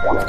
Thank